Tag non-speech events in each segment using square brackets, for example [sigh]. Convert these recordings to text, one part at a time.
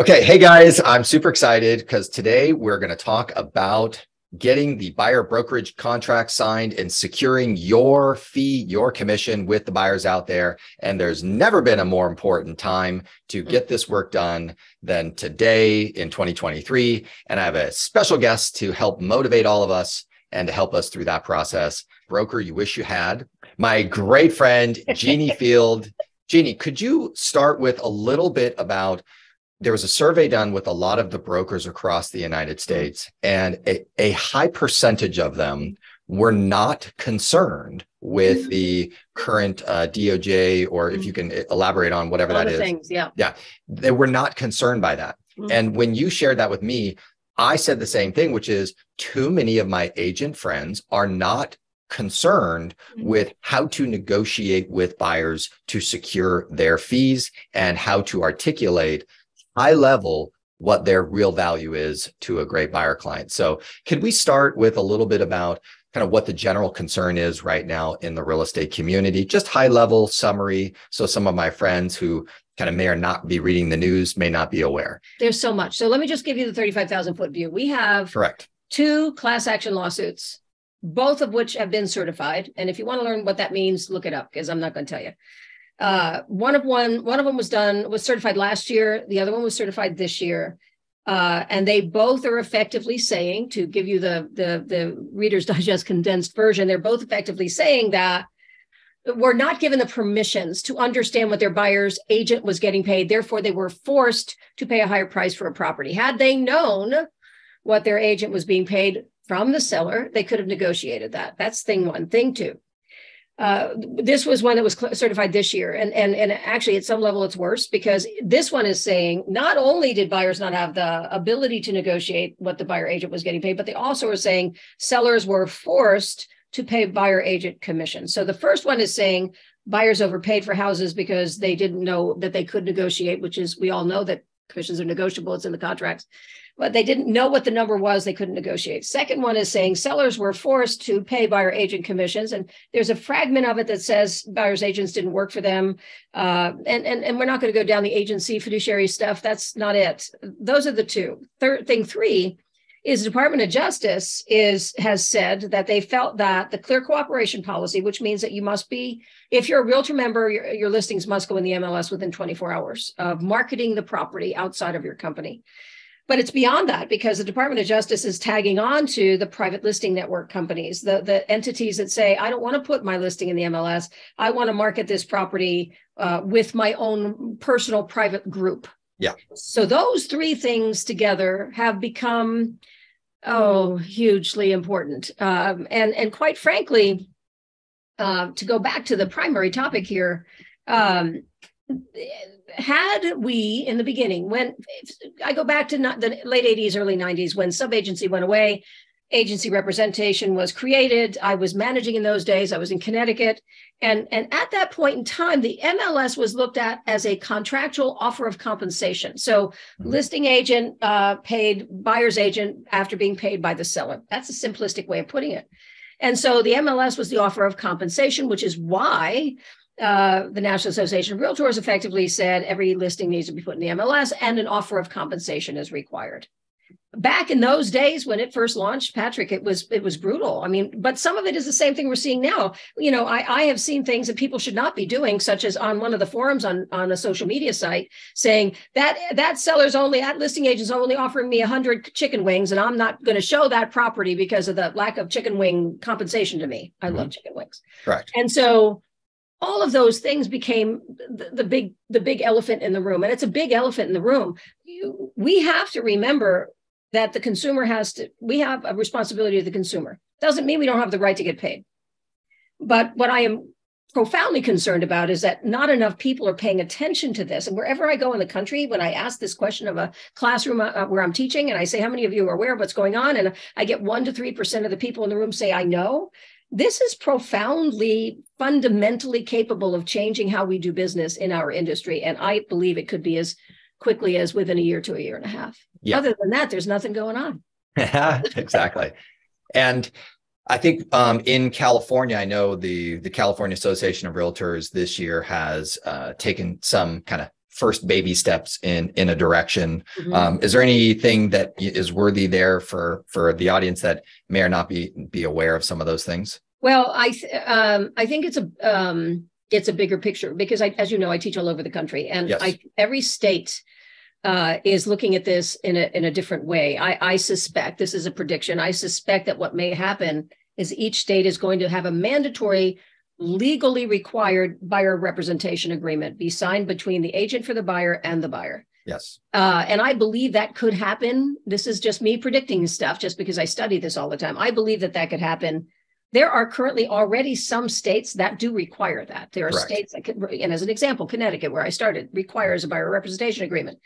Okay, hey guys, I'm super excited because today we're going to talk about getting the buyer brokerage contract signed and securing your fee, your commission with the buyers out there. And there's never been a more important time to get this work done than today in 2023. And I have a special guest to help motivate all of us and to help us through that process. Broker you wish you had, my great friend, Ginni [laughs] Field. Ginni, could you start with a little bit about there was a survey done with a lot of the brokers across the United mm-hmm. States, and a, a high percentage of them were not concerned with mm-hmm. the current uh, DOJ, or if you mm-hmm. can elaborate on whatever that is. Things, yeah. Yeah. They were not concerned by that. Mm-hmm. And when you shared that with me, I said the same thing, which is too many of my agent friends are not concerned with how to negotiate with buyers to secure their fees and how to articulate high level what their real value is to a great buyer client. So, could we start with a little bit about kind of what the general concern is right now in the real estate community? Just high level summary. So, some of my friends who kind of may or not be reading the news may not be aware. There's so much. So, let me just give you the 35,000 foot view. We have correct two class action lawsuits, both of which have been certified. And if you want to learn what that means, look it up because I'm not going to tell you. Uh, one of one one of them was done was certified last year. The other one was certified this year. Uh, and they both are effectively saying to give you the, the the Reader's [laughs] Digest condensed version. They're both effectively saying that were not given the permissions to understand what their buyer's agent was getting paid. Therefore, they were forced to pay a higher price for a property. Had they known what their agent was being paid from the seller, they could have negotiated that. That's thing one. Thing two, uh, this was one that was certified this year, and and and actually at some level it's worse because this one is saying not only did buyers not have the ability to negotiate what the buyer agent was getting paid, but they also are saying sellers were forced to pay buyer agent commission. So the first one is saying buyers overpaid for houses because they didn't know that they could negotiate, which is we all know that commissions are negotiable, it's in the contracts but they didn't know what the number was. They couldn't negotiate. Second one is saying sellers were forced to pay buyer agent commissions. And there's a fragment of it that says buyer's agents didn't work for them. Uh, and, and, and we're not going to go down the agency fiduciary stuff. That's not it. Those are the two. Third thing three is the Department of Justice is has said that they felt that the clear cooperation policy, which means that you must be, if you're a realtor member, your, your listings must go in the MLS within 24 hours of marketing the property outside of your company. But it's beyond that because the Department of Justice is tagging on to the private listing network companies, the, the entities that say, I don't want to put my listing in the MLS. I want to market this property uh, with my own personal private group. Yeah. So those three things together have become, oh, hugely important. Um, and, and quite frankly, uh, to go back to the primary topic here, um, had we in the beginning when i go back to the late 80s early 90s when sub agency went away agency representation was created. I was managing in those days. I was in connecticut. And and at that point in time the mls was looked at as a contractual offer of compensation. So mm-hmm. listing agent uh, paid buyer's agent after being paid by the seller. That's a simplistic way of putting it. And so the mls was the offer of compensation which is why uh, the National Association of Realtors effectively said every listing needs to be put in the MLS and an offer of compensation is required. Back in those days when it first launched, Patrick, it was it was brutal. I mean, but some of it is the same thing we're seeing now. You know, I, I have seen things that people should not be doing, such as on one of the forums on, on a social media site saying that that seller's only that listing agent's only offering me hundred chicken wings, and I'm not going to show that property because of the lack of chicken wing compensation to me. I mm-hmm. love chicken wings. Correct. And so all of those things became the, the, big the big elephant in the room. And it's a big elephant in the room. You, we have to remember that the consumer has to we have a responsibility to the consumer. Doesn't mean we don't have the right to get paid. But what i am profoundly concerned about is that not enough people are paying attention to this. And wherever i go in the country when i ask this question of a classroom uh, where i'm teaching and i say how many of you are aware of what's going on? And i get 1 to 3% of the people in the room say i know this is profoundly fundamentally capable of changing how we do business in our industry. And i believe it could be as quickly as within a year to a year and a half. Yeah. other than that there's nothing going on. [laughs] Exactly. And i think um, in california i know the the california association of realtors this year has uh, taken some kind of first baby steps in in a direction. Mm-hmm. Um, is there anything that is worthy there for for the audience that may or not be be aware of some of those things? Well, I th- um, I think it's a um, it's a bigger picture because I, as you know, I teach all over the country, and yes. I every state uh, is looking at this in a in a different way. I, I suspect this is a prediction. I suspect that what may happen is each state is going to have a mandatory legally required buyer representation agreement be signed between the agent for the buyer and the buyer. Yes. Uh, and I believe that could happen. This is just me predicting stuff just because I study this all the time. I believe that that could happen. There are currently already some states that do require that. There are Correct. states that could, and as an example, Connecticut, where I started, requires a buyer representation agreement.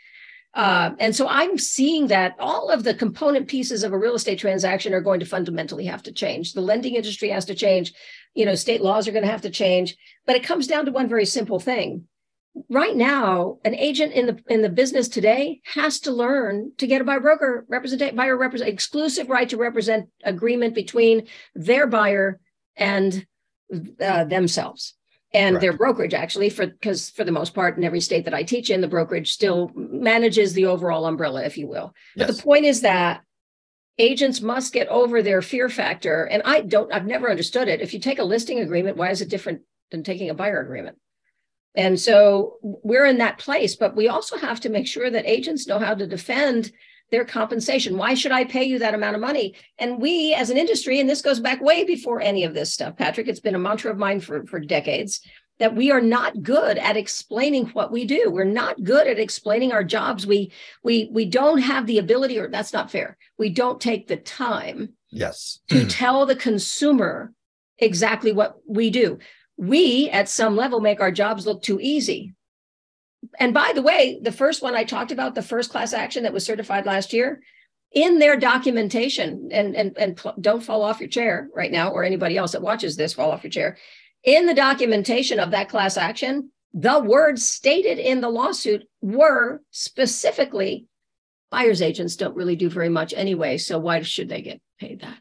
Uh, and so I'm seeing that all of the component pieces of a real estate transaction are going to fundamentally have to change. The lending industry has to change. You know, state laws are going to have to change. But it comes down to one very simple thing. Right now, an agent in the in the business today has to learn to get a buyer broker represent buyer represent exclusive right to represent agreement between their buyer and uh, themselves and their brokerage actually for because for the most part in every state that i teach in the brokerage still manages the overall umbrella if you will yes. but the point is that agents must get over their fear factor and i don't i've never understood it if you take a listing agreement why is it different than taking a buyer agreement and so we're in that place but we also have to make sure that agents know how to defend their compensation. Why should I pay you that amount of money? And we, as an industry, and this goes back way before any of this stuff, Patrick, it's been a mantra of mine for, for decades that we are not good at explaining what we do. We're not good at explaining our jobs. We we we don't have the ability, or that's not fair. We don't take the time yes to [clears throat] tell the consumer exactly what we do. We at some level make our jobs look too easy and by the way, the first one I talked about, the first class action that was certified last year, in their documentation, and and and don't fall off your chair right now, or anybody else that watches this fall off your chair. In the documentation of that class action, the words stated in the lawsuit were specifically buyer's agents don't really do very much anyway. So why should they get paid that?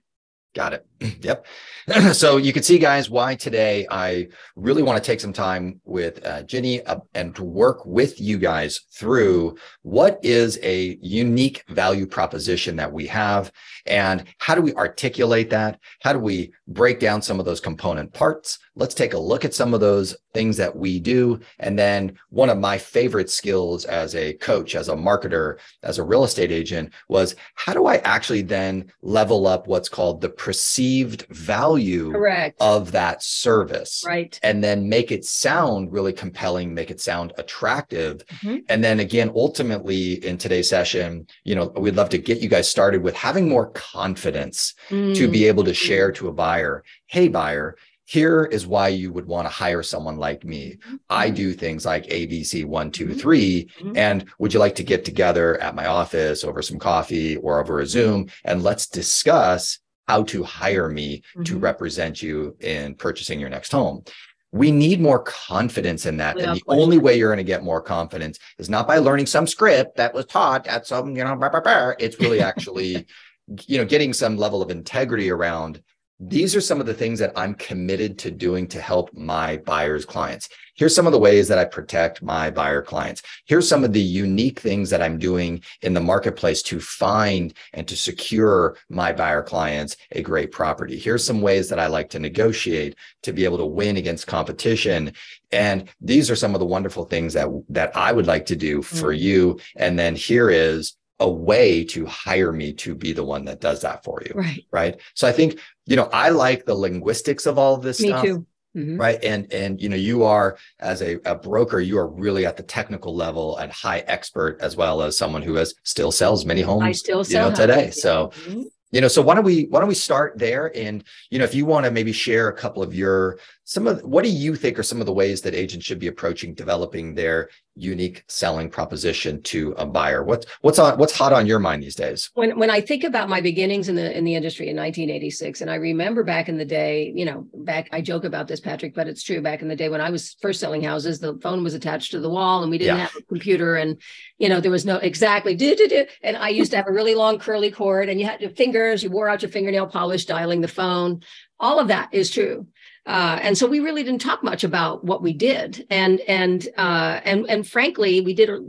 Got it. [clears throat] Yep. [clears throat] so you can see, guys, why today I really want to take some time with uh, Ginni uh, and to work with you guys through what is a unique value proposition that we have and how do we articulate that? How do we break down some of those component parts? Let's take a look at some of those things that we do. And then one of my favorite skills as a coach, as a marketer, as a real estate agent was how do I actually then level up what's called the perceived value Correct. of that service. Right. And then make it sound really compelling, make it sound attractive. Mm-hmm. And then again, ultimately in today's session, you know, we'd love to get you guys started with having more confidence mm-hmm. to be able to share to a buyer, hey, buyer, here is why you would want to hire someone like me. Mm-hmm. I do things like ABC one, two, mm-hmm. three, mm-hmm. And would you like to get together at my office over some coffee or over a Zoom and let's discuss how to hire me mm-hmm. to represent you in purchasing your next home. We need more confidence in that. and the only way you're going to get more confidence is not by learning some script that was taught at some, you know, blah, blah, blah. it's really actually, [laughs] you know, getting some level of integrity around these are some of the things that I'm committed to doing to help my buyers' clients. Here's some of the ways that I protect my buyer clients. Here's some of the unique things that I'm doing in the marketplace to find and to secure my buyer clients a great property. Here's some ways that I like to negotiate to be able to win against competition. And these are some of the wonderful things that, that I would like to do for mm-hmm. you. And then here is a way to hire me to be the one that does that for you. Right. Right. So I think, you know, I like the linguistics of all of this me stuff. Too. Mm-hmm. Right. And and you know, you are as a, a broker, you are really at the technical level and high expert as well as someone who has still sells many homes I still sell you know, today. So mm-hmm. you know, so why don't we why don't we start there? And you know, if you want to maybe share a couple of your some of what do you think are some of the ways that agents should be approaching developing their unique selling proposition to a buyer what's what's on what's hot on your mind these days when when i think about my beginnings in the in the industry in 1986 and i remember back in the day you know back i joke about this patrick but it's true back in the day when i was first selling houses the phone was attached to the wall and we didn't yeah. have a computer and you know there was no exactly do, do, do. and i used to have a really long curly cord and you had your fingers you wore out your fingernail polish dialing the phone all of that is true Uh, and so we really didn't talk much about what we did, and and uh, and and frankly, we did a,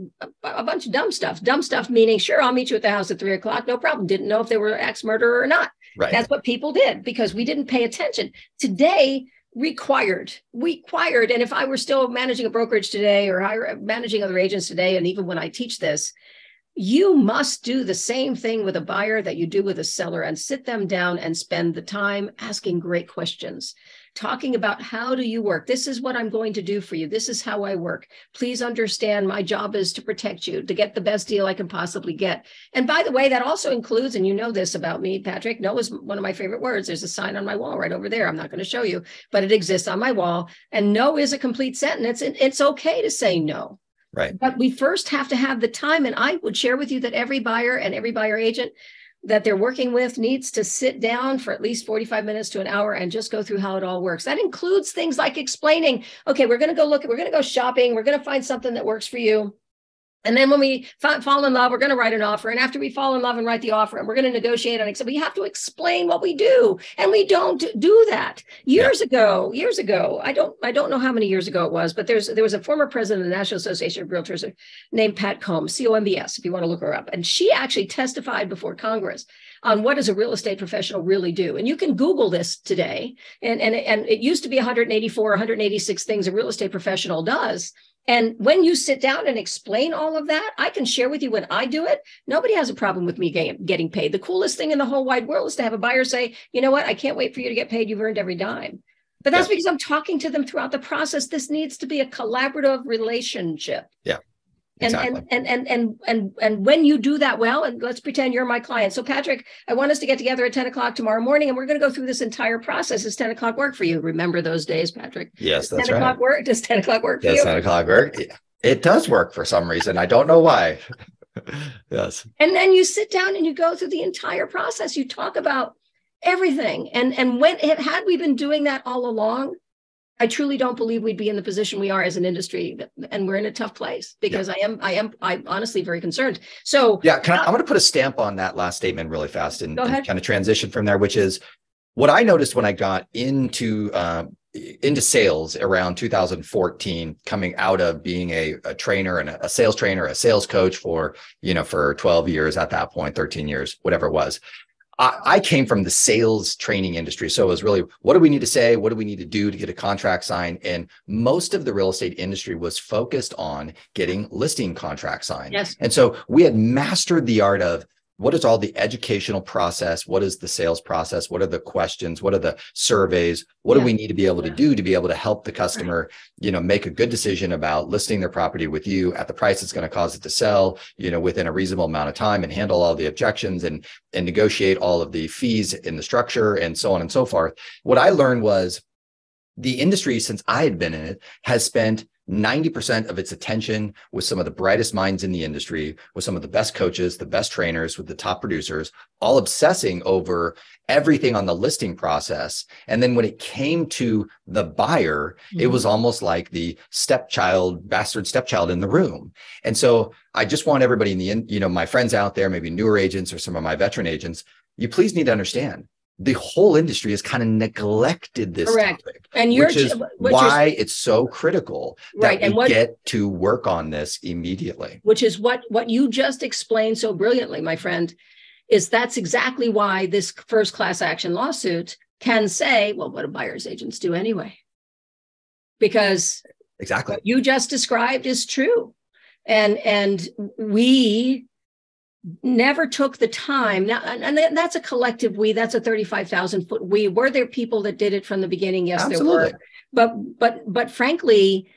a, bunch of dumb stuff. Dumb stuff meaning, sure, I'll meet you at the house at three o'clock, no problem. Didn't know if they were ex murderer or not. Right. That's what people did because we didn't pay attention. Today, required required and if i were still managing a brokerage today or managing other agents today and even when i teach this you must do the same thing with a buyer that you do with a seller and sit them down and spend the time asking great questions talking about how do you work? This is what i'm going to do for you. This is how i work. Please understand my job is to protect you to get the best deal i can possibly get. And by the way that also includes and you know this about me patrick no is one of my favorite words. There's a sign on my wall right over there. I'm not going to show you but it exists on my wall. And no is a complete sentence. And it's okay to say no. Right. But we first have to have the time. And I would share with you that every buyer and every buyer agent that they're working with needs to sit down for at least 45 minutes to an hour and just go through how it all works. That includes things like explaining, okay, we're going to go look, we're going to go shopping, we're going to find something that works for you. And then when we fall in love, we're going to write an offer. And after we fall in love and write the offer, and we're going to negotiate on it. So we have to explain what we do, and we don't do that. Years yeah. ago, years ago, I don't, I don't know how many years ago it was, but there's there was a former president of the National Association of Realtors uh, named Pat Combs, C O M B S, if you want to look her up, and she actually testified before Congress on what does a real estate professional really do. And you can Google this today, and and and it used to be 184, 186 things a real estate professional does. And when you sit down and explain all of that, I can share with you when I do it. Nobody has a problem with me getting paid. The coolest thing in the whole wide world is to have a buyer say, you know what, I can't wait for you to get paid. You've earned every dime. But that's yeah. because I'm talking to them throughout the process. This needs to be a collaborative relationship. Yeah. Exactly. And, and and and and and when you do that well, and let's pretend you're my client. So Patrick, I want us to get together at 10 o'clock tomorrow morning, and we're going to go through this entire process. Does 10 o'clock work for you? Remember those days, Patrick? Yes, that's 10 right. o'clock work? Does 10 o'clock work for does you? 10 o'clock work? It does work for some reason. I don't know why. [laughs] yes. And then you sit down and you go through the entire process. You talk about everything. And and when had we been doing that all along, I truly don't believe we'd be in the position we are as an industry, and we're in a tough place because yeah. I am, I am, I'm honestly very concerned. So, yeah, I, I'm going to put a stamp on that last statement really fast and, and, kind of transition from there, which is what I noticed when I got into um, into sales around 2014, coming out of being a, a trainer and a, a sales trainer, a sales coach for you know for 12 years at that point, 13 years, whatever it was. I, I came from the sales training industry. So it was really, what do we need to say? What do we need to do to get a contract signed? And most of the real estate industry was focused on getting listing contract signed. Yes. And so we had mastered the art of what is all the educational process? What is the sales process? What are the questions? What are the surveys? What yeah. do we need to be able to do to be able to help the customer you know make a good decision about listing their property with you at the price it's going to cause it to sell you know within a reasonable amount of time and handle all the objections and and negotiate all of the fees in the structure and so on and so forth. What i learned was the industry since i had been in it has spent 90% of its attention with some of the brightest minds in the industry, with some of the best coaches, the best trainers, with the top producers, all obsessing over everything on the listing process. And then when it came to the buyer, mm-hmm. it was almost like the stepchild, bastard stepchild in the room. And so I just want everybody in the, you know, my friends out there, maybe newer agents or some of my veteran agents, you please need to understand the whole industry has kind of neglected this Correct. topic, and you're, which is which why is, it's so critical right, that we what, get to work on this immediately. Which is what what you just explained so brilliantly, my friend. Is that's exactly why this first class action lawsuit can say, well, what do buyer's agents do anyway? Because exactly what you just described is true, and and we never took the time. Now and that's a collective we that's a 35,000 foot we. Were there people that did it from the beginning? Yes Absolutely. there were. But but but frankly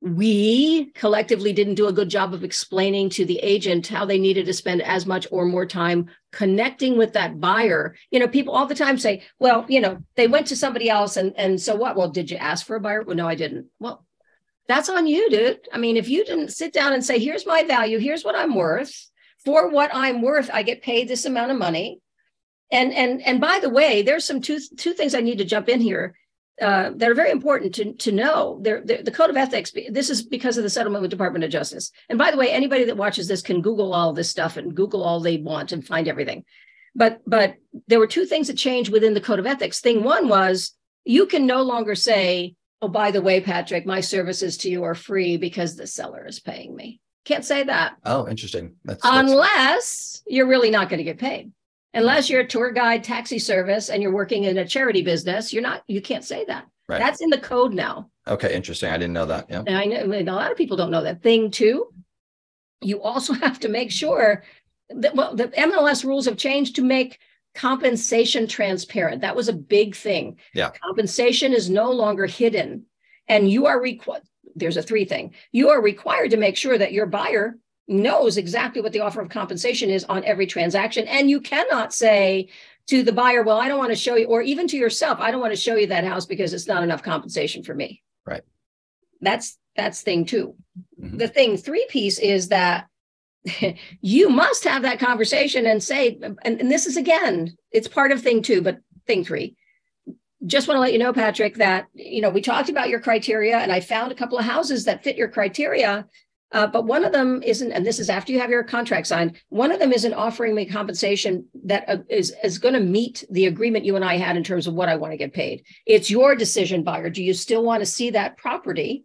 we collectively didn't do a good job of explaining to the agent how they needed to spend as much or more time connecting with that buyer. You know people all the time say well you know they went to somebody else and and so what? Well did you ask for a buyer? Well no i didn't. Well that's on you dude. I mean if you didn't sit down and say here's my value. Here's what i'm worth for what I'm worth, I get paid this amount of money. And and and by the way, there's some two two things I need to jump in here uh, that are very important to to know. They're, they're, the code of ethics. This is because of the settlement with Department of Justice. And by the way, anybody that watches this can Google all this stuff and Google all they want and find everything. But but there were two things that changed within the code of ethics. Thing one was you can no longer say, oh, by the way, Patrick, my services to you are free because the seller is paying me. Can't say that. Oh, interesting. That's, Unless that's... you're really not going to get paid. Unless you're a tour guide taxi service and you're working in a charity business, you're not, you can't say that. Right. That's in the code now. Okay, interesting. I didn't know that. Yeah. And I know a lot of people don't know that thing too. You also [laughs] have to make sure that well, the MLS rules have changed to make compensation transparent. That was a big thing. Yeah. Compensation is no longer hidden. And you are required, there's a three thing. You are required to make sure that your buyer knows exactly what the offer of compensation is on every transaction. And you cannot say to the buyer, well, I don't want to show you, or even to yourself, I don't want to show you that house because it's not enough compensation for me. Right. That's that's thing 2 mm-hmm. The thing three piece is that [laughs] you must have that conversation and say, and, and this is again, it's part of thing two, but thing three. Just want to let you know, Patrick, that you know we talked about your criteria, and I found a couple of houses that fit your criteria. Uh, but one of them isn't, and this is after you have your contract signed. One of them isn't offering me compensation that uh, is is going to meet the agreement you and I had in terms of what I want to get paid. It's your decision, buyer. Do you still want to see that property,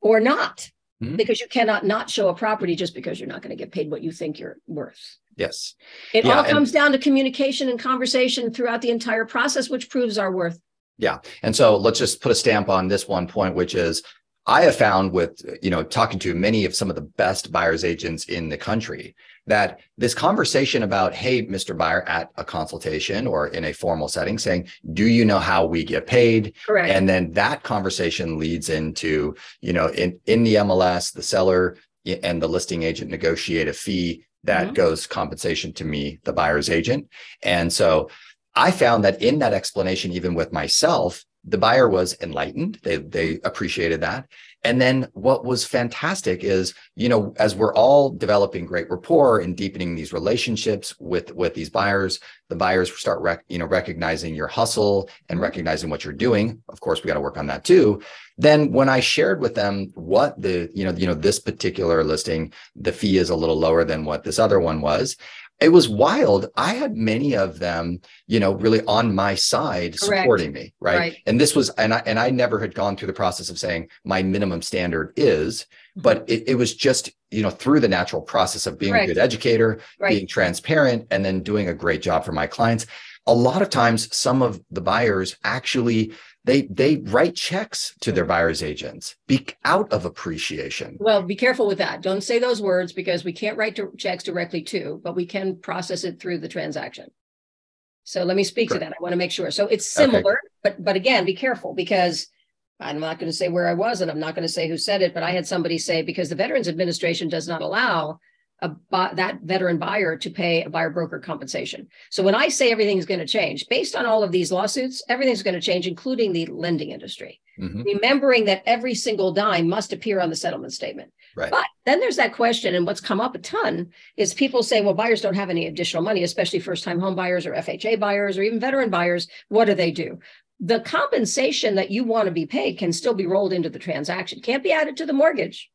or not? mm-hmm. because you cannot not show a property just because you're not going to get paid what you think you're worth. Yes. It yeah, all comes down to communication and conversation throughout the entire process, which proves our worth. Yeah. And so let's just put a stamp on this one point, which is I have found with, you know, talking to many of some of the best buyer's agents in the country that this conversation about, hey, Mr. Buyer, at a consultation or in a formal setting, saying, do you know how we get paid? Correct. And then that conversation leads into, you know, in, in the MLS, the seller and the listing agent negotiate a fee that mm-hmm. goes compensation to me, the buyer's agent. And so I found that in that explanation, even with myself, the buyer was enlightened. They they appreciated that. And then what was fantastic is, you know, as we're all developing great rapport and deepening these relationships with with these buyers, the buyers start rec- you know recognizing your hustle and mm-hmm. recognizing what you're doing. Of course, we got to work on that too. Then when I shared with them what the, you know, you know, this particular listing, the fee is a little lower than what this other one was it was wild. I had many of them, you know, really on my side Correct. supporting me, right? right? And this was, and I and I never had gone through the process of saying my minimum standard is, mm-hmm. but it, it was just, you know, through the natural process of being Correct. a good educator, right. being transparent, and then doing a great job for my clients. A lot of times, some of the buyers actually they they write checks to their buyers agents be out of appreciation. Well be careful with that. Don't say those words because we can't write to checks directly to but we can process it through the transaction. So let me speak Correct. to that. I want to make sure. So it's similar okay. but but again be careful because i'm not going to say where i was and i'm not going to say who said it but i had somebody say because the veterans administration does not allow a, that veteran buyer to pay a buyer broker compensation. So when I say everything's going to change, based on all of these lawsuits, everything's going to change, including the lending industry. Mm-hmm. Remembering that every single dime must appear on the settlement statement. Right. But then there's that question, and what's come up a ton is people saying, well, buyers don't have any additional money, especially first time home buyers or FHA buyers or even veteran buyers. What do they do? The compensation that you want to be paid can still be rolled into the transaction, can't be added to the mortgage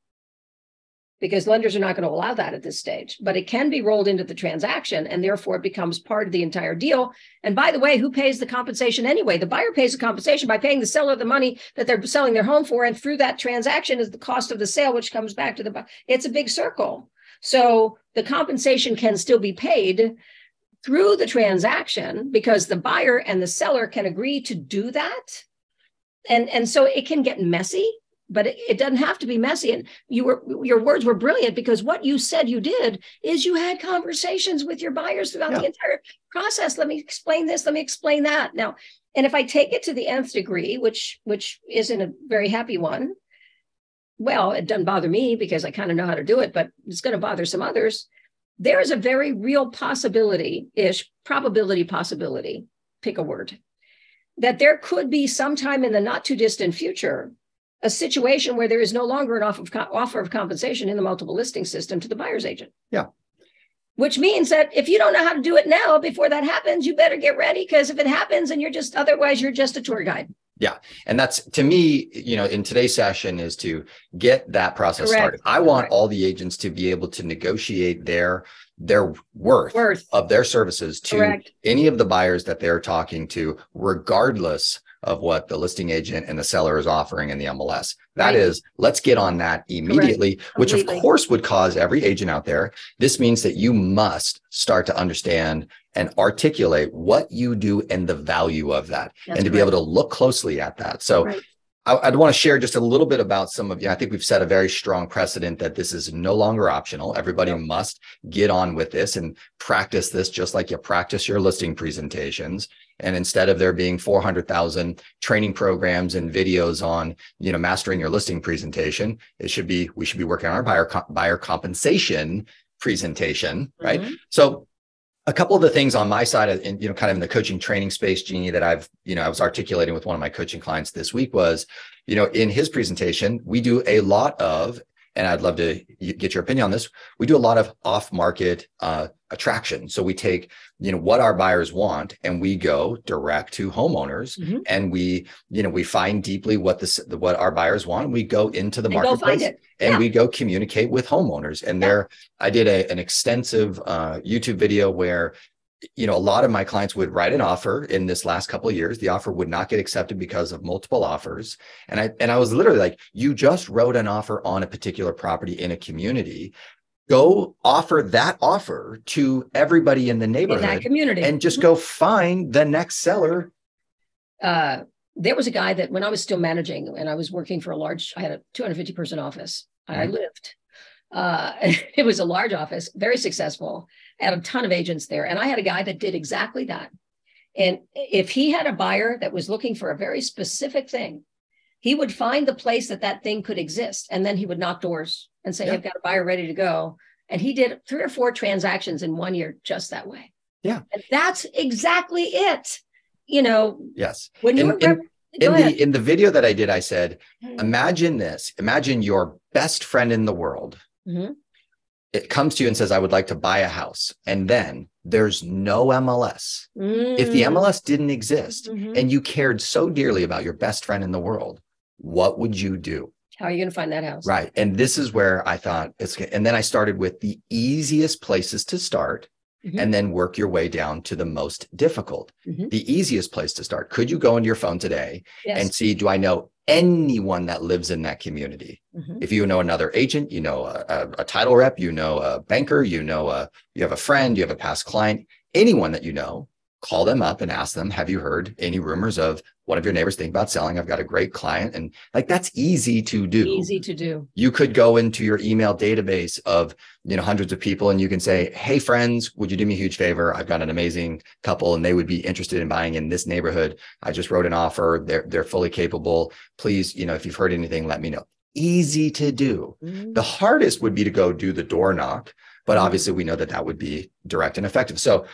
because lenders are not going to allow that at this stage. But it can be rolled into the transaction and therefore it becomes part of the entire deal. And by the way, who pays the compensation anyway? The buyer pays the compensation by paying the seller the money that they're selling their home for. And through that transaction is the cost of the sale, which comes back to the buyer. It's a big circle. So the compensation can still be paid through the transaction because the buyer and the seller can agree to do that. And, and so it can get messy but it, it, doesn't have to be messy. And you were your words were brilliant because what you said you did is you had conversations with your buyers throughout yeah. the entire process. Let me explain this let me explain that. Now and if i take it to the nth degree which which isn't a very happy one well it doesn't bother me because i kind of know how to do it but it's going to bother some others. There is a very real possibility ish probability possibility pick a word that there could be sometime in the not too distant future a situation where there is no longer an offer of, offer of compensation in the multiple listing system to the buyer's agent. Yeah. Which means that if you don't know how to do it now before that happens, you better get ready because if it happens and you're just otherwise you're just a tour guide. Yeah. And that's to me, you know, in today's session is to get that process Correct. started. I want Correct. all the agents to be able to negotiate their their worth, worth. of their services to Correct. any of the buyers that they're talking to, regardless of what the listing agent and the seller is offering in the MLS. That Right. is, let's get on that immediately, which of course would cause every agent out there. This means that you must start to understand and articulate what you do and the value of that That's and to be able to look closely at that. So Right. I, I'd want to share just a little bit about some of you. I think we've set a very strong precedent that this is no longer optional. Everybody Yep. must get on with this and practice this just like you practice your listing presentations. And instead of there being 400,000 training programs and videos on, you know, mastering your listing presentation, it should be, we should be working on our buyer, co- buyer compensation presentation, right? Mhm. So a couple of the things on my side, in you know, kind of in the coaching training space, Ginni, that I've, you know, I was articulating with one of my coaching clients this week was, you know, in his presentation, we do a lot of, and I'd love to get your opinion on this. We do a lot of off-market uh, attraction. So we take, you know, what our buyers want, and we go direct to homeowners, Mhm. and we, you know, we find deeply what this, what our buyers want. And we go into the And marketplace and Yeah. we go communicate with homeowners and Yeah. there i did a, an extensive uh, youtube video where you know a lot of my clients would write an offer in this last couple of years the offer would not get accepted because of multiple offers and i and i was literally like you just wrote an offer on a particular property in a community go offer that offer to everybody in the neighborhood. in that community. and just go find the next seller uh, there was a guy that when I was still managing and I was working for a large, I had a 250 person office. I Mhm. lived. Uh, [laughs] it was a large office, very successful, had a ton of agents there. And I had a guy that did exactly that. And if he had a buyer that was looking for a very specific thing, he would find the place that that thing could exist. And then he would knock doors and say, Yeah. I've got a buyer ready to go. And he did three or four transactions in one year just that way. Yeah. And that's exactly it. You know, yes when In- you're in- Go in the in the video that i did i said imagine this imagine your best friend in the world Mhm. It comes to you and says i would like to buy a house and then there's no mls if the Mm. mls didn't exist Mhm. and you cared so dearly about your best friend in the world what would you do how are you going to find that house? right and this is where i thought it's and then i started with the easiest places to start Mhm. and then work your way down to the most difficult Mhm. the easiest place to start could you go into your phone today Yes. and see do I know anyone that lives in that community? Mhm. If you know another agent, you know a, a, a title rep, you know a banker, you know a you have a friend, you have a past client, anyone that you know, call them up and ask them, have you heard any rumors of one of your neighbors think about selling? I've got a great client. And like that's easy to do. Easy to do. You could go into your email database of you know hundreds of people and you can say, hey friends, would you do me a huge favor? I've got an amazing couple and they would be interested in buying in this neighborhood. I just wrote an offer. They're they're fully capable. Please, you know, if you've heard anything, let me know. Easy to do. Mhm. The hardest would be to go do the door knock, but Mhm. obviously we know that that would be direct and effective. So,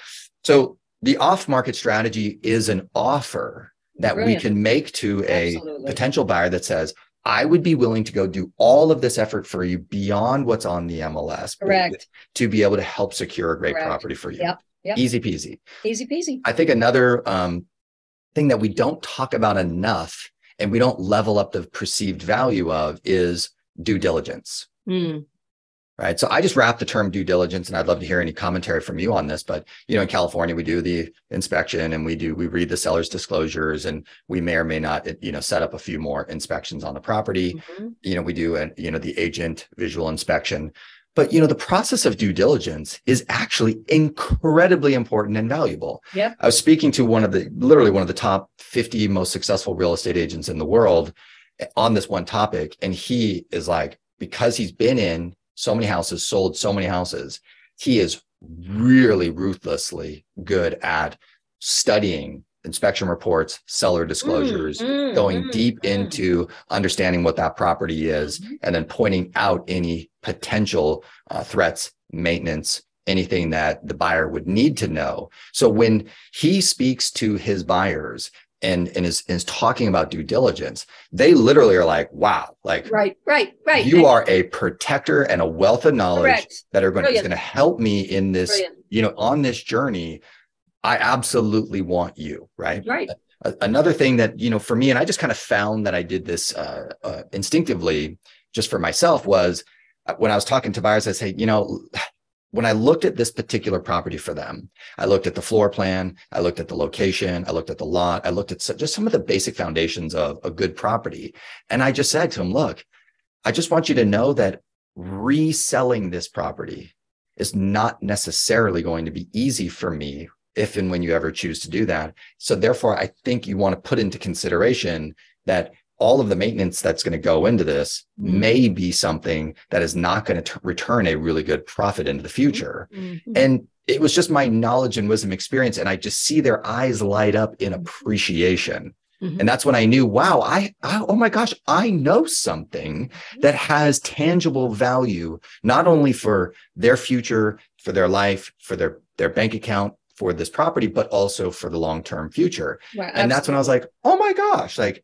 so the off-market strategy is an offer that Brilliant. we can make to a Absolutely. potential buyer that says, I would be willing to go do all of this effort for you beyond what's on the MLS Correct. to be able to help secure a great Correct. property for you. Yep, yep. Easy peasy. Easy peasy. I think another um, thing that we don't talk about enough and we don't level up the perceived value of is due diligence. Mm. Right. So I just wrapped the term due diligence and I'd love to hear any commentary from you on this. But, you know, in California, we do the inspection and we do, we read the seller's disclosures and we may or may not, you know, set up a few more inspections on the property. Mhm. You know, we do, an, you know, the agent visual inspection. But, you know, the process of due diligence is actually incredibly important and valuable. Yeah, I was speaking to one of the, literally one of the top 50 most successful real estate agents in the world on this one topic. And he is like, because he's been in so many houses, sold so many houses, he is really ruthlessly good at studying inspection reports, seller disclosures, Mm, going mm, deep mm. into understanding what that property is, Mhm. and then pointing out any potential uh, threats, maintenance, anything that the buyer would need to know. So when he speaks to his buyers and, and is, is talking about due diligence, they literally are like, wow, like Right, right, right. you And- are a protector and a wealth of knowledge correct. that are going to, is going to help me in this, Brilliant. you know, on this journey. I absolutely want you, right? Right. A- another thing that you know for me and i just kind of found that i did this uh, uh, instinctively just for myself was uh, when i was talking to buyers i say you know when I looked at this particular property for them, I looked at the floor plan, I looked at the location, I looked at the lot, I looked at just some of the basic foundations of a good property. And I just said to them, look, I just want you to know that reselling this property is not necessarily going to be easy for me if and when you ever choose to do that. So therefore, I think you want to put into consideration that all of the maintenance that's going to go into this mm-hmm. may be something that is not going to return a really good profit into the future. Mm-hmm. And it was just my knowledge and wisdom experience. And I just see their eyes light up in mm-hmm. appreciation. Mm-hmm. And that's when I knew, wow, I, I, oh my gosh, I know something mm-hmm. that has tangible value, not only for their future, for their life, for their, their bank account, for this property, but also for the long-term future. Right, and that's when I was like, oh my gosh, like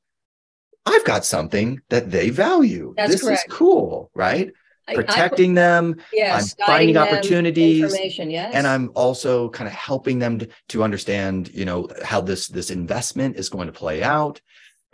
I've got something that they value. That's this correct. is cool, right? Protecting I, them, yes, I'm finding opportunities, yes. and I'm also kind of helping them to, to understand, you know, how this this investment is going to play out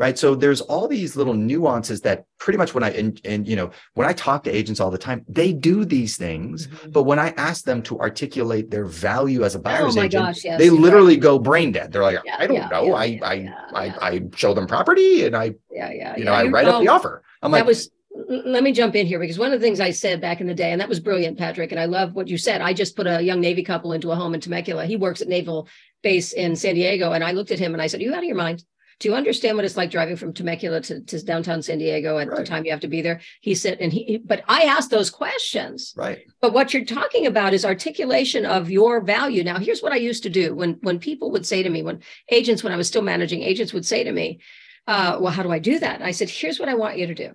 right so there's all these little nuances that pretty much when i and, and you know when i talk to agents all the time they do these things mm-hmm. but when i ask them to articulate their value as a buyer's oh agent gosh, yes, they literally right. go brain dead they're like yeah, i don't yeah, know yeah, I, I, I i show them property and i yeah yeah you know i write up the offer i'm like was let me jump in here because one of the things I said back in the day, and that was brilliant, Patrick, and I love what you said. I just put a young Navy couple into a home in Temecula. He works at Naval Base in San Diego, and I looked at him and I said, "Are you out of your mind? Do you understand what it's like driving from Temecula to, to downtown San Diego at right. the time you have to be there? He said, and he, but I asked those questions. Right. But what you're talking about is articulation of your value. Now, here's what I used to do when, when people would say to me, when agents, when I was still managing, agents would say to me, uh, well, how do I do that? And I said, here's what I want you to do.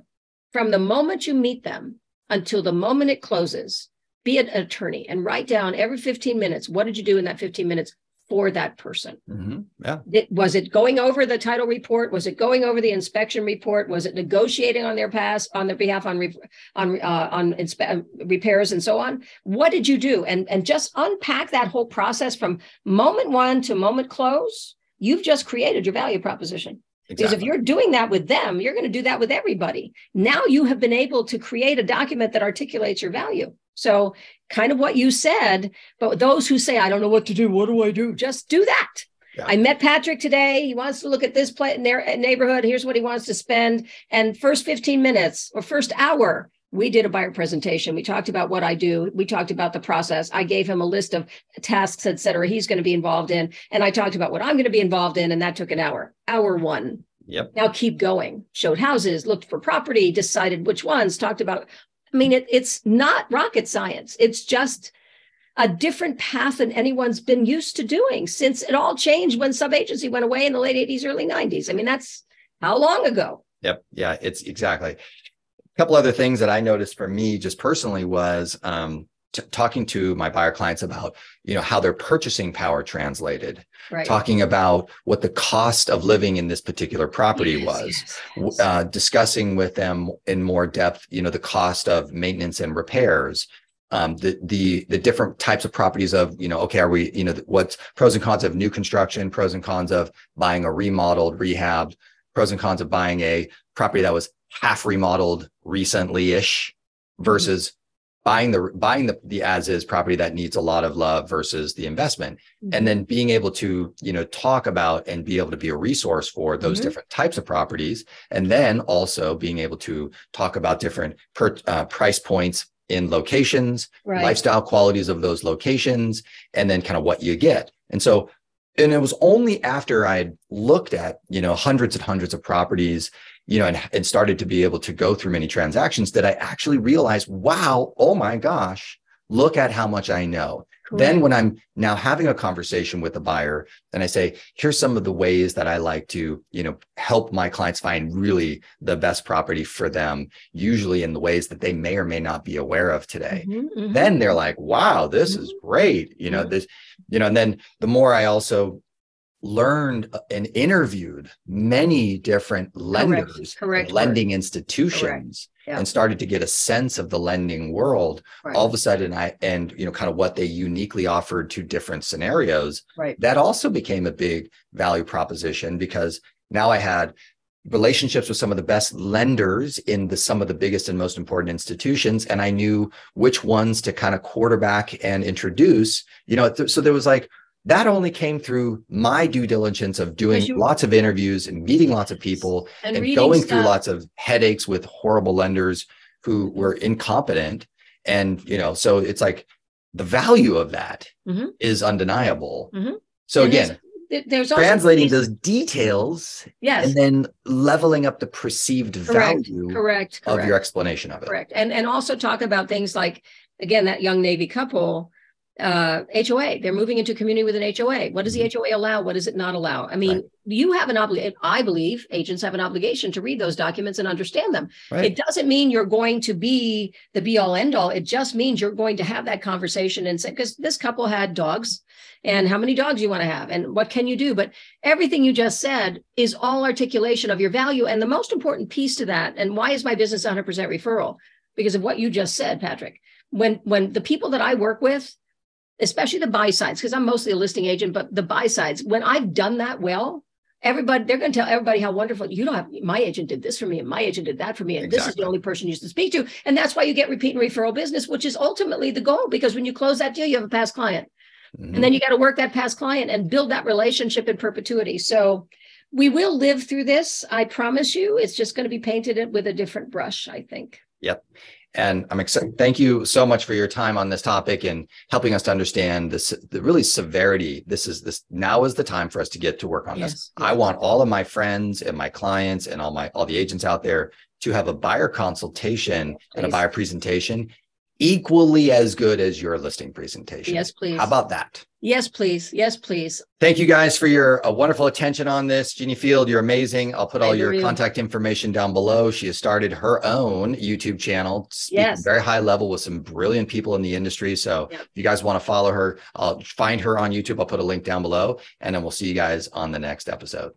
From the moment you meet them until the moment it closes, be an attorney and write down every 15 minutes, what did you do in that 15 minutes? For that person. Mm-hmm. Yeah. It, was it going over the title report? Was it going over the inspection report? Was it negotiating on their pass on their behalf on on uh, on inspe- repairs and so on? What did you do? And and just unpack that whole process from moment one to moment close. You've just created your value proposition. Exactly. Because if you're doing that with them, you're going to do that with everybody. Now you have been able to create a document that articulates your value. So, kind of what you said, but those who say, I don't know what to do, what do I do? Just do that. Yeah. I met Patrick today. He wants to look at this play, in their neighborhood. Here's what he wants to spend. And first 15 minutes or first hour, we did a buyer presentation. We talked about what I do. We talked about the process. I gave him a list of tasks, et cetera, he's going to be involved in. And I talked about what I'm going to be involved in. And that took an hour, hour one. Yep. Now keep going. Showed houses, looked for property, decided which ones, talked about I mean, it, it's not rocket science. It's just a different path than anyone's been used to doing since it all changed when sub agency went away in the late 80s, early 90s. I mean, that's how long ago? Yep. Yeah, it's exactly. A couple other things that I noticed for me just personally was um, t- talking to my buyer clients about you know how their purchasing power translated right. talking about what the cost of living in this particular property yes, was yes. Uh, discussing with them in more depth you know the cost of maintenance and repairs um, the the the different types of properties of you know okay are we you know what's pros and cons of new construction pros and cons of buying a remodeled rehab pros and cons of buying a property that was half remodeled recently ish mm-hmm. Buying the buying the, the as is property that needs a lot of love versus the investment mm-hmm. and then being able to you know talk about and be able to be a resource for those mm-hmm. different types of properties and then also being able to talk about different per, uh, price points in locations right. lifestyle qualities of those locations and then kind of what you get and so and it was only after i had looked at you know hundreds and hundreds of properties you know, and, and started to be able to go through many transactions that I actually realized, wow, oh my gosh, look at how much I know. Cool. Then when I'm now having a conversation with a buyer and I say, here's some of the ways that I like to, you know, help my clients find really the best property for them, usually in the ways that they may or may not be aware of today. Mm-hmm, mm-hmm. Then they're like, wow, this mm-hmm. is great. You know, this, you know, and then the more I also learned and interviewed many different lenders, correct, correct lending institutions, yeah. and started to get a sense of the lending world. Right. All of a sudden, I and you know, kind of what they uniquely offered to different scenarios. Right. That also became a big value proposition because now I had relationships with some of the best lenders in the some of the biggest and most important institutions and i knew which ones to kind of quarterback and introduce you know th- so there was like that only came through my due diligence of doing you, lots of interviews and meeting lots of people and, and going stuff. through lots of headaches with horrible lenders who were incompetent and you know so it's like the value of that mm-hmm. is undeniable mm-hmm. so and again there's translating those details yes and then leveling up the perceived correct. value correct, correct of your explanation of it correct and and also talk about things like again that young navy couple uh, HOA. They're moving into community with an HOA. What does the HOA mm-hmm. allow? What does it not allow? I mean, right. you have an obligation. I believe agents have an obligation to read those documents and understand them. Right. It doesn't mean you're going to be the be all end all. It just means you're going to have that conversation and say, because this couple had dogs and how many dogs you want to have and what can you do. But everything you just said is all articulation of your value. And the most important piece to that, and why is my business 100% referral? Because of what you just said, Patrick. When when the people that I work with, especially the buy sides, because I'm mostly a listing agent, but the buy sides, when I've done that well, everybody they're going to tell everybody how wonderful you don't have my agent did this for me and my agent did that for me and exactly. this is the only person you used to speak to and that's why you get repeat and referral business which is ultimately the goal because when you close that deal you have a past client mm-hmm. and then you got to work that past client and build that relationship in perpetuity so we will live through this i promise you it's just going to be painted with a different brush i think yep and I'm excited. Thank you so much for your time on this topic and helping us to understand this, the really severity. This is this now is the time for us to get to work on yes, this. I want all of my friends and my clients and all my all the agents out there to have a buyer consultation please. and a buyer presentation equally as good as your listing presentation. Yes, please. How about that? Yes, please. Yes, please. Thank you guys for your uh, wonderful attention on this. Ginni Field, you're amazing. I'll put all your you. contact information down below. She has started her own YouTube channel, yes. very high level with some brilliant people in the industry. So yep. if you guys want to follow her, I'll find her on YouTube. I'll put a link down below and then we'll see you guys on the next episode.